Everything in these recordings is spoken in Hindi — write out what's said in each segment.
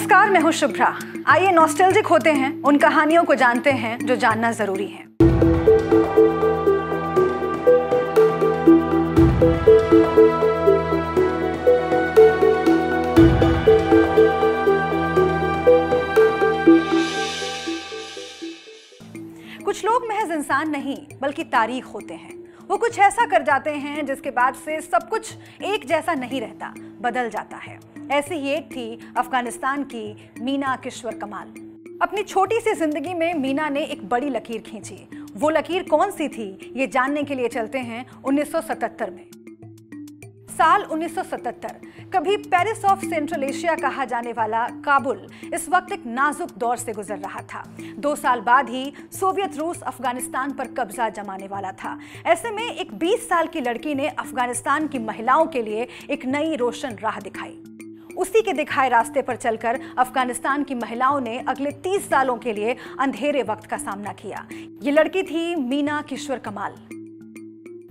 नमस्कार, मैं हूँ शुभ्रा। आइए नॉस्टैल्जिक होते हैं, उन कहानियों को जानते हैं जो जानना ज़रूरी है। कुछ लोग महज इंसान नहीं, बल्कि तारीख होते हैं। वो कुछ ऐसा कर जाते हैं जिसके बाद से सब कुछ एक जैसा नहीं रहता, बदल जाता है। ऐसी ही एक थी अफ़गानिस्तान की मीना किश्वर कमाल। अपनी छोटी सी ज़िंदगी में मीना ने एक बड़ी लकीर खींची। वो लकीर कौन सी थी, ये जानने के लिए चलते हैं 1977 में। साल 1977 कभी पेरिस ऑफ़ सेंट्रल एशिया कहा जाने वाला काबुल इस वक्त एक नाजुक दौर से गुजर रहा था। दो साल बाद ही सोवियत रूस अफ़गानिस्तान पर कब्जा जमाने वाला था। ऐसे में एक 20 साल की लड़की ने अफ़गानिस्तान की महिलाओं के लिए एक नई रोशन राह दिखाई। उसी के दिखाए रास्ते पर चलकर अफ़गानिस्तान की महिलाओं ने अगले 30 सालों के लिए अंधेरे वक्त का सामना किया। ये लड़की थी मीना किश्वर कमाल।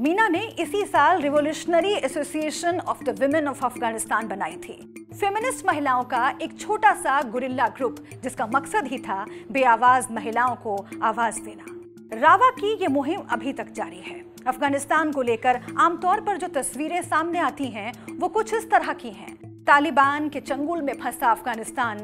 मीना ने इसी साल revolutionary association of the women of Afghanistan बनाई थी। फेमिनिस्ट महिलाओं का एक छोटा सा गुरिल्ला ग्रुप जिसका मकसद ही था बेआवाज महिलाओं को आवाज़ देना। रावा की ये मुहिम अभी तक जारी है। अफ़गानिस्तान को लेकर आमतौर पर जो तस्वीरें सामने आती हैं, वो कुछ इस तरह की हैं। तालिबान के चंगुल में फंसा अफ़गानिस्तान,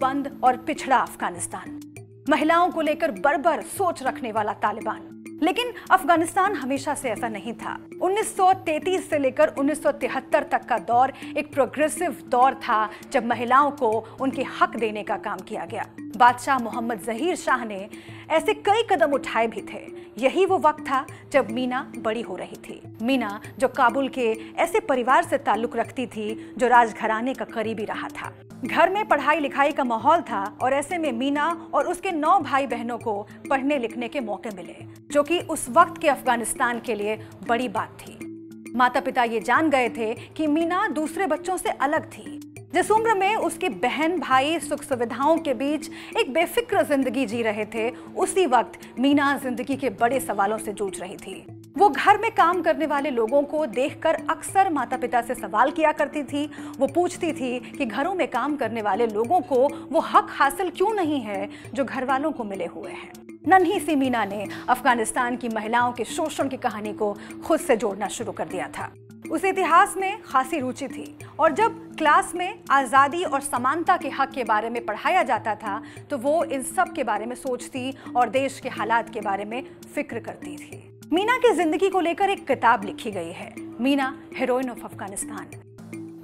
बंद और पिछड़ा अफ़गानिस्तान। महिलाओं को लेकर बर्बर सोच रखने वाला तालिबान। लेकिन अफ़गानिस्तान हमेशा से ऐसा नहीं था। 1933 से लेकर 1973 तक का दौर एक प्रोग्रेसिव दौर था, जब महिलाओं को उनके हक देने का काम किया गया। बादशाह मोहम्मद जहीर शाह ने ऐसे कई कदम उठाए भी थे। यही वो वक्त था जब मीना बड़ी हो रही थी। मीना जो काबुल के ऐसे परिवार से ताल्लुक रखती थी, जो राजघराने का करीबी रहा था। घर में पढ़ाई लिखाई का माहौल था और ऐसे में मीना और उसके नौ भाई बहनों को पढ़ने लिखने के मौके मिले, जो कि उस वक्त के अफ़गानिस्तान के लिए बड़ी बात थी। माता पिता ये जान गए थे कि मीना दूसरे बच्चों से अलग थी। जिस उम्र में उसके बहन, भाई सुख सुविधाओं के बीच एक बेफिक्र ज़िंदगी जी रहे थे, उसी वक्त मीना ज़िंदगी के बड़े सवालों से जूझ रही थी। वो घर में काम करने वाले लोगों को देखकर अक्सर माता पिता से सवाल किया करती थी। वो पूछती थी कि घरों में काम करने वाले लोगों को वो हक हासिल क्यों नहीं है जो घर वालों को मिले हुए हैं? नन्ही सी मीना ने अफ़गानिस्तान की महिलाओं के शोषण की कहानी को खुद से जोड़ना शुरू कर दिया था। उसे इतिहास में खासी रुचि थी और जब क्लास में आज़ादी और समानता के हक के बारे में पढ़ाया जाता था तो वो इन सब के बारे में सोचती और देश के हालात के बारे में फ़िक्र करती थी। मीना की ज़िंदगी को लेकर एक किताब लिखी गई है। मीना हीरोइन ऑफ़ अफ़गानिस्तान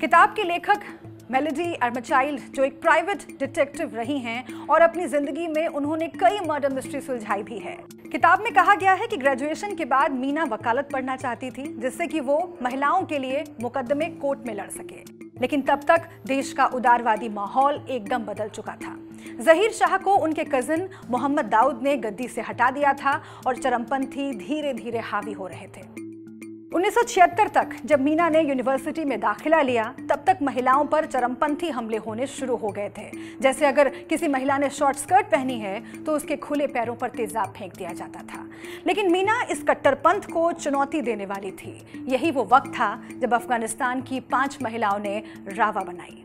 किताब के लेखक मेलोडी अर्मचाइल्ड जो एक प्राइवेट डिटेक्टिव रही हैं और अपनी ज़िंदगी में उन्होंने कई मर्डर मिस्ट्री सुलझाई भी है। किताब में कहा गया है कि ग्रेजुएशन के बाद मीना वकालत पढ़ना चाहती थी, जिससे कि वो महिलाओं के लिए मुकदमे कोर्ट में लड़ सके। लेकिन तब तक देश का उदारवादी माहौल एकदम बदल चुका था। जहीर शाह को उनके कजिन मोहम्मद दाऊद ने गद्दी से हटा दिया था और चरमपंथी धीरे धीरे हावी हो रहे थे। 1976 तक, जब मीना ने यूनिवर्सिटी में दाखिला लिया, तब तक महिलाओं पर चरमपंथी हमले होने शुरू हो गए थे। जैसे अगर किसी महिला ने शॉर्ट स्कर्ट पहनी है तो उसके खुले पैरों पर तेजाब फेंक दिया जाता था। लेकिन मीना इस कट्टरपंथ को चुनौती देने वाली थी। यही वो वक्त था, जब अफ़गानिस्तान की पाँच महिलाओं ने रावा बनाई।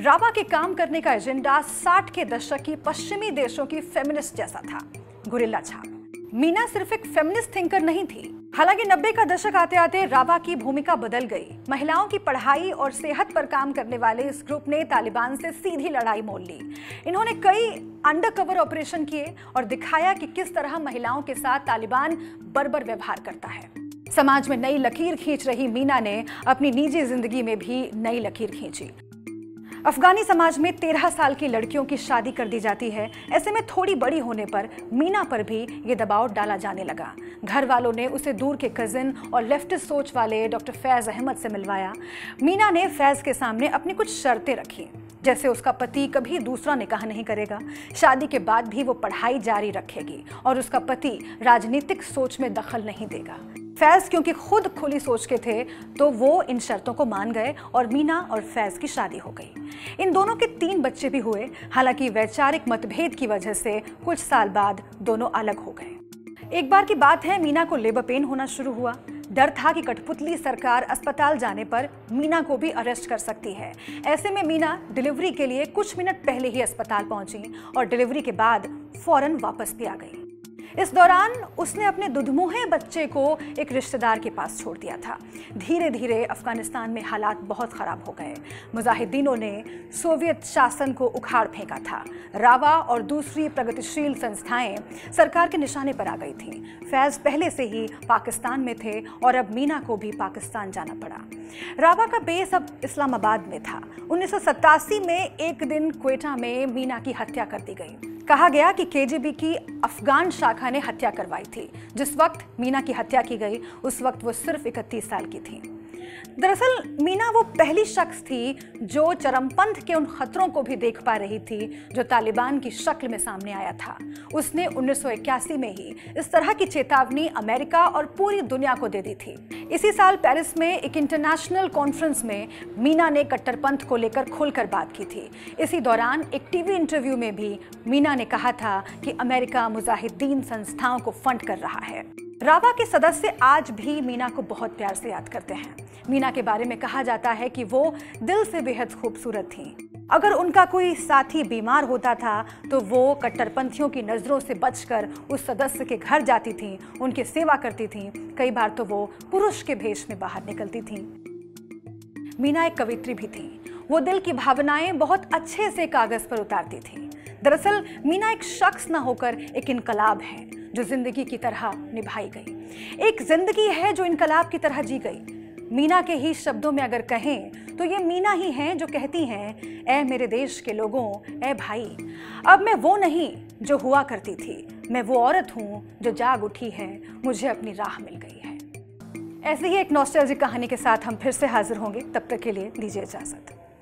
रावा के काम करने का एजेंडा 60 के दशक की पश्चिमी देशों की फेमिनिस्ट जैसा था। गुरिल्ला छाप। मीना सिर्फ़ एक फेमिनिस्ट थिंकर नहीं थी हालाँकि नब्बे का दशक आते आते रावा की भूमिका बदल गई। महिलाओं की पढ़ाई और सेहत पर काम करने वाले इस ग्रुप ने तालिबान से सीधी लड़ाई मोल ली। इन्होंने कई अंडर कवर ऑपरेशन किए और दिखाया कि किस तरह महिलाओं के साथ तालिबान बर्बर व्यवहार करता है। समाज में नई लकीर खींच रही मीना ने अपनी निजी ज़िंदगी में भी नई लकीर खींची। अफगानी समाज में तेरह साल की लड़कियों की शादी कर दी जाती है। ऐसे में थोड़ी बड़ी होने पर मीना पर भी ये दबाव डाला जाने लगा। घर वालों ने उसे दूर के कजिन और लेफ्टिस्ट सोच वाले डॉक्टर फैज अहमद से मिलवाया। मीना ने फैज के सामने अपनी कुछ शर्तें रखी, जैसे उसका पति कभी दूसरा निकाह नहीं करेगा। शादी के बाद भी वो पढ़ाई जारी रखेगी और उसका पति राजनीतिक सोच में दखल नहीं देगा। फैज क्योंकि खुद खुली सोच के थे तो वो इन शर्तों को मान गए और मीना और फैज की शादी हो गई। इन दोनों के तीन बच्चे भी हुए, हालाँकि वैचारिक मतभेद की वजह से कुछ साल बाद दोनों अलग हो गए। एक बार की बात है, मीना को लेबर पेन होना शुरू हुआ। डर था कि कठपुतली सरकार अस्पताल जाने पर मीना को भी अरेस्ट कर सकती है। ऐसे में मीना डिलीवरी के लिए कुछ मिनट पहले ही अस्पताल पहुँची और डिलीवरी के बाद फ़ौरन वापस भी आ गई। इस दौरान उसने अपने दुधमुहे बच्चे को एक रिश्तेदार के पास छोड़ दिया था। धीरे धीरे अफ़गानिस्तान में हालात बहुत ख़राब हो गए। मुजाहिदीनों ने सोवियत शासन को उखाड़ फेंका था। रावा और दूसरी प्रगतिशील संस्थाएँ सरकार के निशाने पर आ गई थीं। फैज़ पहले से ही पाकिस्तान में थे और अब मीना को भी पाकिस्तान जाना पड़ा। रावा का बेस अब इस्लामाबाद में था। उन्नीस सौ सतासी में एक दिन क्वेटा में मीना की हत्या कर दी गई। कहा गया कि केजीबी की अफगान शाखा ने हत्या करवाई थी। जिस वक्त मीना की हत्या की गई, उस वक्त वो सिर्फ़ इकतीस साल की थी। दरअसल मीना वो पहली शख्स थी जो चरमपंथ के उन खतरों को भी देख पा रही थी, जो तालिबान की शक्ल में सामने आया था। उसने 1981 में ही इस तरह की चेतावनी अमेरिका और पूरी दुनिया को दे दी थी। इसी साल पेरिस में एक इंटरनेशनल कॉन्फ्रेंस में मीना ने कट्टरपंथ को लेकर खुलकर बात की थी। इसी दौरान एक टीवी इंटरव्यू में भी मीना ने कहा था कि अमेरिका मुजाहिदीन संस्थाओं को फंड कर रहा है। रावा के सदस्य आज भी मीना को बहुत प्यार से याद करते हैं। मीना के बारे में कहा जाता है कि वो दिल से बेहद खूबसूरत थी। अगर उनका कोई साथी बीमार होता था तो वो कट्टरपंथियों की नज़रों से बचकर उस सदस्य के घर जाती थी, उनकी सेवा करती थी। कई बार तो वो पुरुष के भेष में बाहर निकलती थी। मीना एक कवित्री भी थी। वो दिल की भावनाएँ बहुत अच्छे से कागज़ पर उतारती थी। दरअसल, मीना एक शख्स न होकर एक इनकलाब है। जो ज़िंदगी की तरह निभाई गई। एक ज़िंदगी है जो इनकलाब की तरह जी गई। मीना के ही शब्दों में अगर कहें तो ये मीना ही हैं जो कहती हैं ए मेरे देश के लोगों ए भाई, अब मैं वो नहीं जो हुआ करती थी। मैं वो औरत हूँ जो जाग उठी है, मुझे अपनी राह मिल गई है। ऐसी ही एक नॉस्टैल्जिक कहानी के साथ हम फिर से हाजिर होंगे। तब तक के लिए दीजिए इजाज़त।